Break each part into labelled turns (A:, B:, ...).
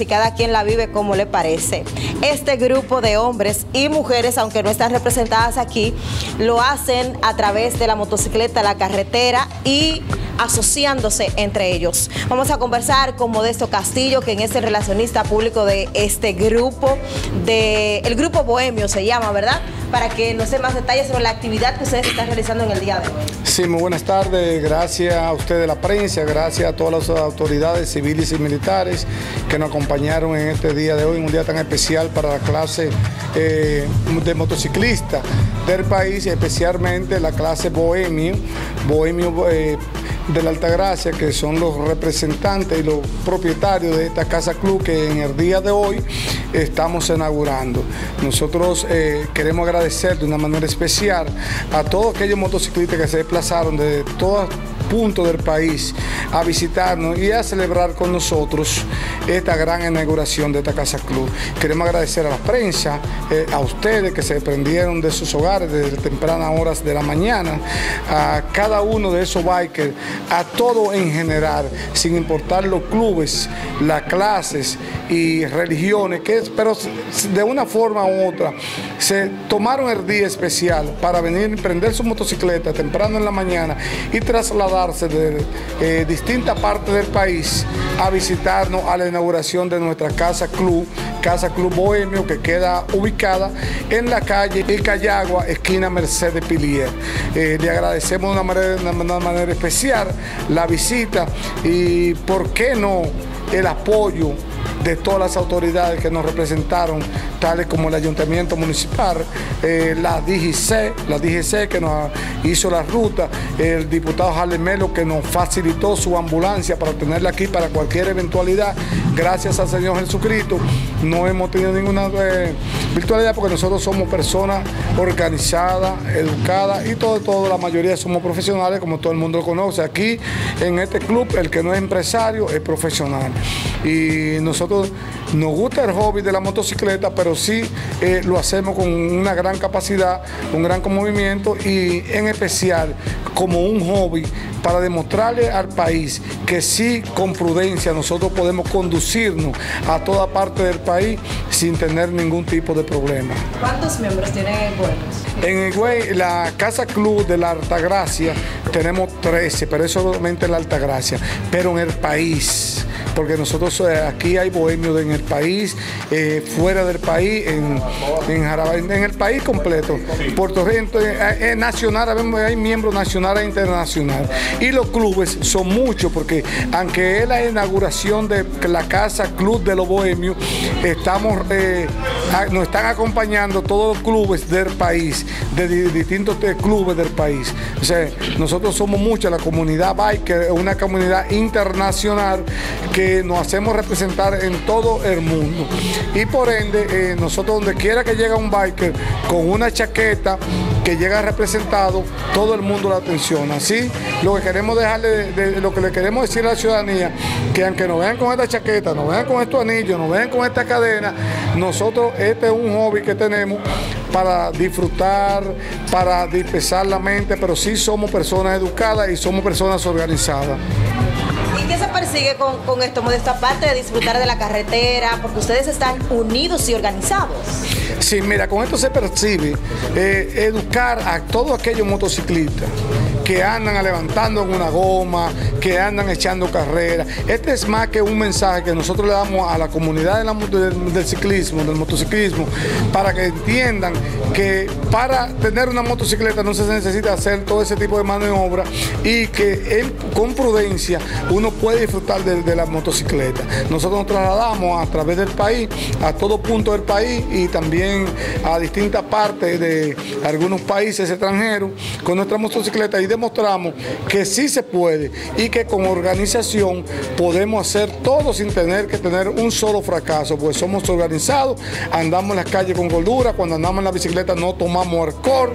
A: y cada quien la vive como le parece. Este grupo de hombres y mujeres, aunque no están representadas aquí, lo hacen a través de la motocicleta, la carretera y asociándose entre ellos. Vamos a conversar con Modesto Castillo, quien es el relacionista público de este grupo, de el grupo Bohemio se llama, ¿verdad? Para que nos dé más detalles sobre la actividad que ustedes están realizando en el día de hoy.
B: Sí, muy buenas tardes. Gracias a ustedes la prensa, gracias a todas las autoridades civiles y militares que nos acompañaron en este día de hoy, un día tan especial para la clase eh, de motociclistas del país, especialmente la clase Bohemio. Bohemio eh, de la Altagracia, que son los representantes y los propietarios de esta Casa Club que en el día de hoy estamos inaugurando. Nosotros eh, queremos agradecer de una manera especial a todos aquellos motociclistas que se desplazaron de todas puntos del país a visitarnos y a celebrar con nosotros esta gran inauguración de esta Casa Club. Queremos agradecer a la prensa, eh, a ustedes que se prendieron de sus hogares desde tempranas horas de la mañana, a cada uno de esos bikers, a todo en general, sin importar los clubes, las clases y religiones, que, pero de una forma u otra se tomaron el día especial para venir, prender su motocicleta temprano en la mañana y de eh, distintas partes del país a visitarnos a la inauguración de nuestra Casa Club, Casa Club Bohemio, que queda ubicada en la calle Icayagua, esquina Mercedes Pilier. Eh, le agradecemos de una manera, de una manera especial la visita y, ¿por qué no?, el apoyo de todas las autoridades que nos representaron, tales como el Ayuntamiento Municipal, eh, la DGC, la DGC que nos hizo la ruta, el diputado Jale Melo que nos facilitó su ambulancia para tenerla aquí para cualquier eventualidad. Gracias al Señor Jesucristo no hemos tenido ninguna eh, virtualidad porque nosotros somos personas organizadas, educadas y todo, todo, la mayoría somos profesionales como todo el mundo lo conoce. Aquí en este club el que no es empresario es profesional. Y nosotros nos gusta el hobby de la motocicleta, pero sí eh, lo hacemos con una gran capacidad, un gran movimiento y en especial como un hobby para demostrarle al país que sí con prudencia nosotros podemos conducirnos a toda parte del país sin tener ningún tipo de problema.
A: ¿Cuántos miembros tienen el
B: En el Güey, la Casa Club de la Altagracia tenemos 13, pero eso solamente la Altagracia, pero en el país porque nosotros eh, aquí hay bohemios en el país, eh, fuera del país, en, en, en, el país completo. Puerto Rico es nacional, hay miembros nacionales e internacionales. Y los clubes son muchos, porque aunque es la inauguración de la Casa Club de los Bohemios, estamos, eh, nos están acompañando todos los clubes del país, de distintos clubes del país. O sea, nosotros somos muchos, la comunidad biker, una comunidad internacional que nos hacemos representar en todo el mundo. Y por ende, eh, nosotros donde quiera que llegue un biker con una chaqueta que llega representado, todo el mundo la atenciona. Así, lo que queremos dejarle, de, lo que le queremos decir a la ciudadanía, que aunque nos vean con esta chaqueta, nos vean con estos anillos, nos vean con esta cadena, nosotros, este es un hobby que tenemos para disfrutar, para dispersar la mente, pero sí somos personas educadas y somos personas organizadas.
A: ¿Y qué se persigue con, esto, Modesto? Aparte de disfrutar de la carretera, porque ustedes están unidos y organizados.
B: Sí, mira, con esto se percibe eh, educar a todos aquellos motociclistas que andan levantando una goma, que andan echando carreras. Este es más que un mensaje que nosotros le damos a la comunidad del, ciclismo, del motociclismo, para que entiendan que para tener una motocicleta no se necesita hacer todo ese tipo de maniobra y que con prudencia uno puede disfrutar de, la motocicleta. Nosotros nos trasladamos a través del país, a todo punto del país y también a distintas partes de algunos países extranjeros con nuestra motocicleta y demostramos que sí se puede y que con organización podemos hacer todo sin tener que tener un solo fracaso, pues somos organizados, andamos en las calles con gordura, cuando andamos en la bicicleta no tomamos alcohol,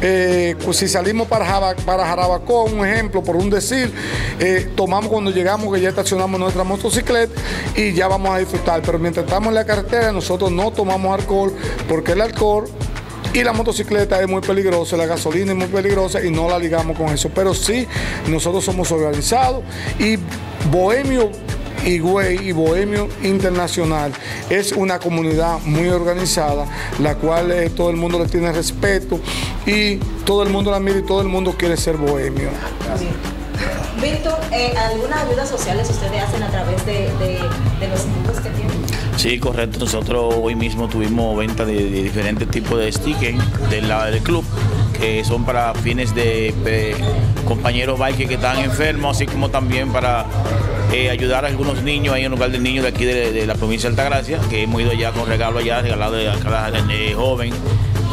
B: eh, si salimos para, para Jarabacó, un ejemplo, por un decir, eh, tomamos cuando llegamos que ya estacionamos nuestra motocicleta y ya vamos a disfrutar, pero mientras estamos en la carretera nosotros no tomamos alcohol porque el alcohol y la motocicleta es muy peligrosa, la gasolina es muy peligrosa y no la ligamos con eso. Pero sí, nosotros somos organizados y Bohemio Higüey y Bohemio Internacional es una comunidad muy organizada, la cual eh, todo el mundo le tiene respeto y todo el mundo la mira y todo el mundo quiere ser bohemio.
A: Víctor, eh, ¿algunas ayudas sociales ustedes hacen a través de, los grupos que tienen?
C: Sí, correcto. Nosotros hoy mismo tuvimos venta de, diferentes tipos de stickers del, del club que son para fines de, compañeros bike que están enfermos, así como también para eh, ayudar a algunos niños, hay un lugar de niños de aquí de, la provincia de Altagracia, que hemos ido ya con regalo allá, regalado de cada joven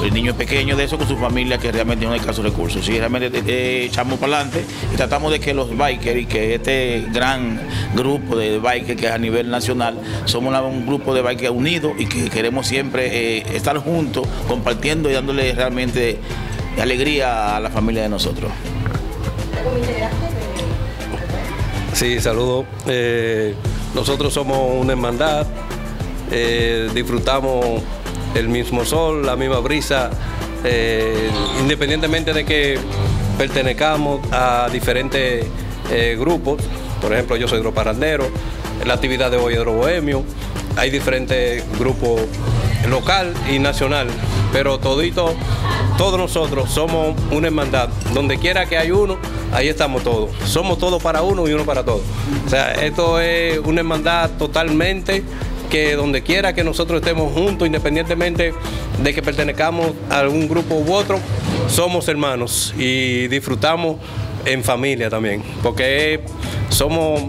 C: el niño pequeño de eso con su familia que realmente no hay caso recursos. Sí, realmente eh, echamos para adelante y tratamos de que los bikers y que este gran grupo de bikers que es a nivel nacional, somos un grupo de bikers unidos y que queremos siempre eh, estar juntos, compartiendo y dándole realmente alegría a la familia de nosotros.
D: Sí, saludo. Eh, nosotros somos una hermandad, disfrutamos el mismo sol, la misma brisa, eh, independientemente de que pertenezcamos a diferentes eh, grupos, por ejemplo yo soy hidroparandero, la actividad de Boyedro Bohemio, hay diferentes grupos local y nacional, pero todito, todos nosotros somos una hermandad, donde quiera que hay uno, ahí estamos todos, somos todos para uno y uno para todos. O sea, esto es una hermandad totalmente que donde quiera que nosotros estemos juntos, independientemente de que pertenezcamos a algún grupo u otro, somos hermanos y disfrutamos en familia también, porque somos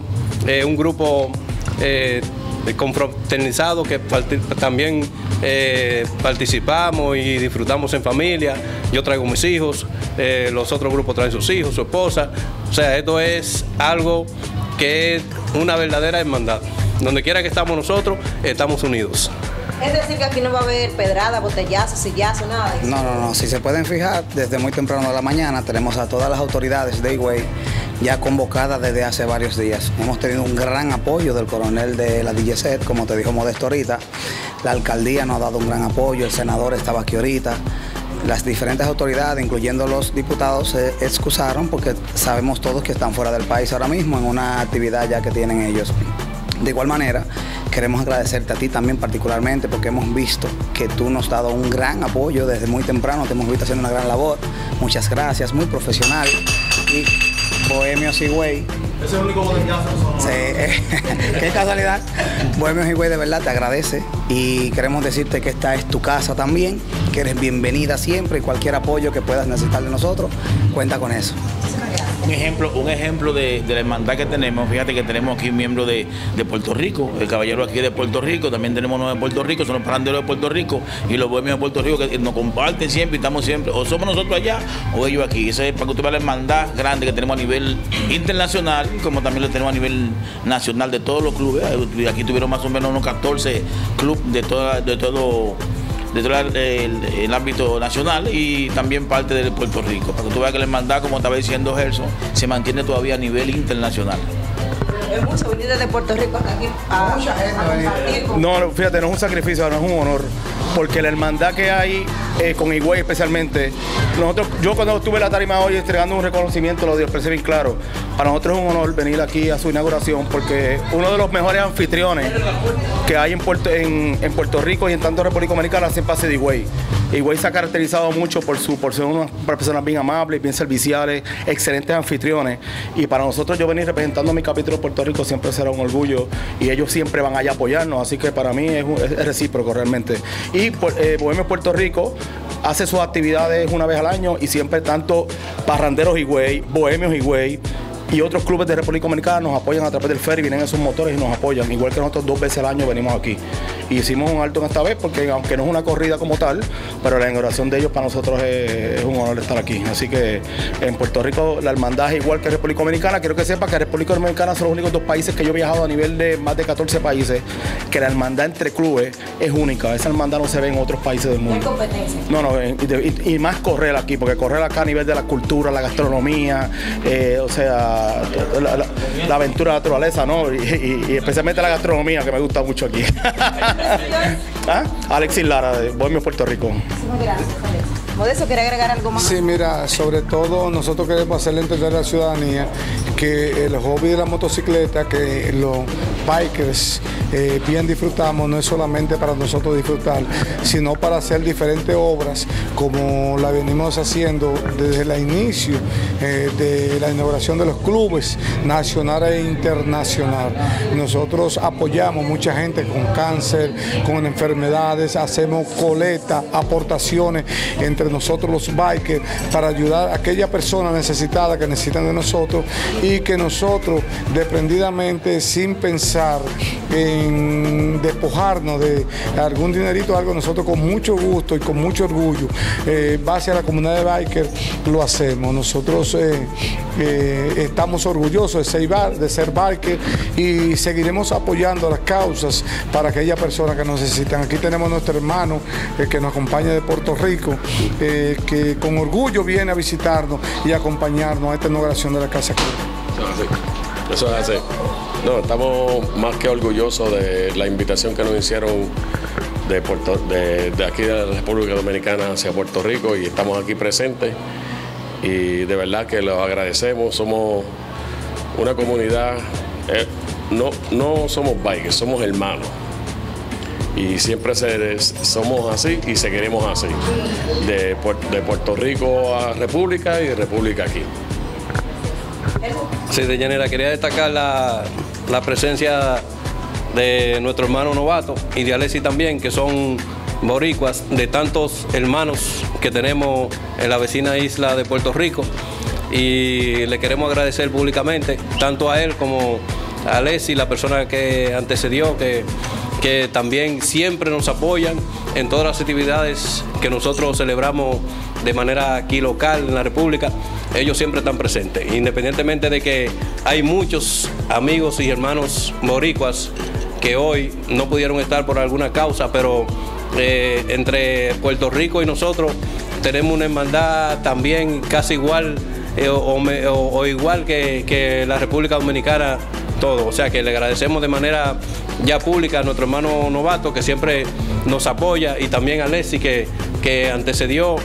D: eh, un grupo eh, que también eh, participamos y disfrutamos en familia. Yo traigo mis hijos, los otros grupos traen sus hijos, su esposa. O sea, esto es algo que es una verdadera hermandad. Donde quiera que estamos nosotros, estamos unidos.
A: Es decir, que aquí no va a haber pedrada, botellazos, sillazos, nada.
E: No, no, no. Si se pueden fijar, desde muy temprano de la mañana tenemos a todas las autoridades de Higüey ya convocadas desde hace varios días. Hemos tenido un gran apoyo del coronel de la DGCET, como te dijo Modesto ahorita. La alcaldía nos ha dado un gran apoyo, el senador estaba aquí ahorita. Las diferentes autoridades, incluyendo los diputados, se excusaron porque sabemos todos que están fuera del país ahora mismo en una actividad ya que tienen ellos. De igual manera, queremos agradecerte a ti también particularmente porque hemos visto que tú nos has dado un gran apoyo desde muy temprano, te hemos visto haciendo una gran labor. Muchas gracias, muy profesional. Y Bohemio Sigüey.
F: Es el único botellazo.
E: Sí, qué casualidad. De verdad te agradece y queremos decirte que esta es tu casa también, que eres bienvenida siempre y cualquier apoyo que puedas necesitar de nosotros, cuenta con eso
C: un ejemplo, un ejemplo de, la hermandad que tenemos. Fíjate que tenemos aquí un miembro de, Puerto Rico, el caballero aquí de Puerto Rico, también tenemos uno de Puerto Rico, son los paranderos de Puerto Rico y los bohemios de Puerto Rico que nos comparten siempre y estamos siempre, o somos nosotros allá o ellos aquí. Eso es para que usted vea la hermandad grande que tenemos a nivel internacional, como también lo tenemos a nivel nacional de todos los clubes. Aquí tuvieron más o menos unos 14 clubes de, toda, de todo de el, ámbito nacional y también parte de Puerto Rico. Para que tú veas que la hermandad, como estaba diciendo Gerson, se mantiene todavía a nivel internacional.
A: Es mucho venir desde Puerto Rico hasta aquí a,
F: No, fíjate, no es un sacrificio, no es un honor, porque la hermandad que hay eh, con Higüey especialmente, nosotros, yo cuando estuve en la tarima hoy entregando un reconocimiento, lo expresé bien claro, para nosotros es un honor venir aquí a su inauguración, porque uno de los mejores anfitriones que hay en Puerto, en, Puerto Rico y en tanto República Dominicana siempre hace de Higüey. Higüey se ha caracterizado mucho por, su, por ser unas personas bien amables, bien serviciales, excelentes anfitriones, y para nosotros yo venir representando a mi capítulo de Puerto Rico siempre será un orgullo y ellos siempre van allá a apoyarnos, así que para mí es, recíproco realmente. Y eh, Bohemio Puerto Rico hace sus actividades una vez al año y siempre tanto parranderos y güey, bohemios y güey, y otros clubes de República Dominicana nos apoyan a través del ferry, vienen esos motores y nos apoyan, igual que nosotros dos veces al año venimos aquí. Y hicimos un alto en esta vez porque aunque no es una corrida como tal, pero la inauguración de ellos para nosotros es, un honor estar aquí. Así que en Puerto Rico la hermandad es igual que República Dominicana. Quiero que sepa que República Dominicana son los únicos dos países que yo he viajado a nivel de más de 14 países, que la hermandad entre clubes es única. Esa hermandad no se ve en otros países del mundo.
A: No competencia.
F: No, no, y, más correr aquí, porque correr acá a nivel de la cultura, la gastronomía, eh, o sea, la, aventura de la naturaleza, ¿no? Y, especialmente la gastronomía, que me gusta mucho aquí. ¿Ah? Alexis Lara, de Bohemio, Puerto Rico.
A: Gracias, Modesto, ¿quiere agregar algo más?
B: Sí, mira, sobre todo nosotros queremos hacerle entender a la ciudadanía que el hobby de la motocicleta, que los bikers eh, bien disfrutamos, no es solamente para nosotros disfrutar, sino para hacer diferentes obras como la venimos haciendo desde el inicio eh, de la inauguración de los clubes nacional e internacional. Nosotros apoyamos mucha gente con cáncer, con enfermedades, hacemos coleta, aportaciones entre nosotros los bikers para ayudar a aquella persona necesitada que necesitan de nosotros que nosotros desprendidamente sin pensar en despojarnos de algún dinerito, algo nosotros con mucho gusto y con mucho orgullo, eh, base a la comunidad de bikers, lo hacemos. Nosotros eh, eh, estamos orgullosos de ser, de ser biker y seguiremos apoyando las causas para aquellas personas que necesitan. Aquí tenemos nuestro hermano que nos acompaña de Puerto Rico, que con orgullo viene a visitarnos y acompañarnos a esta inauguración de la Casa Cruz.
G: Eso es así. No, estamos más que orgullosos de la invitación que nos hicieron de, aquí de la República Dominicana hacia Puerto Rico y estamos aquí presentes y de verdad que lo agradecemos. Somos una comunidad, eh, no, no somos bikers, somos hermanos y siempre somos así y seguiremos así, de, de Puerto Rico a República y República aquí.
D: Sí, de Llanera, quería destacar la, presencia de nuestro hermano Novato y de Alessi también, que son boricuas de tantos hermanos que tenemos en la vecina isla de Puerto Rico. Y le queremos agradecer públicamente, tanto a él como a Alessi, la persona que antecedió, que, que también siempre nos apoyan en todas las actividades que nosotros celebramos de manera aquí local en la República ellos siempre están presentes, independientemente de que hay muchos amigos y hermanos boricuas que hoy no pudieron estar por alguna causa, pero eh, entre Puerto Rico y nosotros tenemos una hermandad también casi igual eh, o, igual que, la República Dominicana, todo. O sea que le agradecemos de manera ya pública a nuestro hermano Novato que siempre nos apoya y también a Leslie que, que antecedió.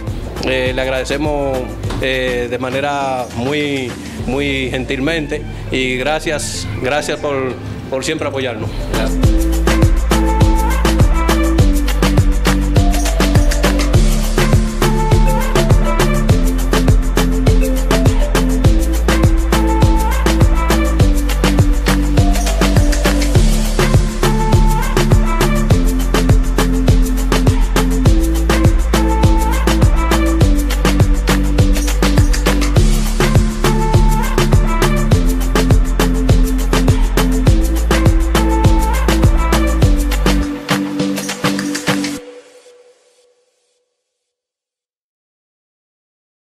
D: Eh, le agradecemos eh, de manera muy, muy gentilmente y gracias, gracias por, por siempre apoyarnos.